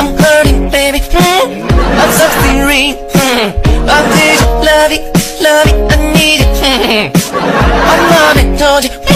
I'm hurting, baby. I'm something real. Hmm. I need you, love it, love it, I need it. Hmm. I'm loving, told you.